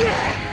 Yeah!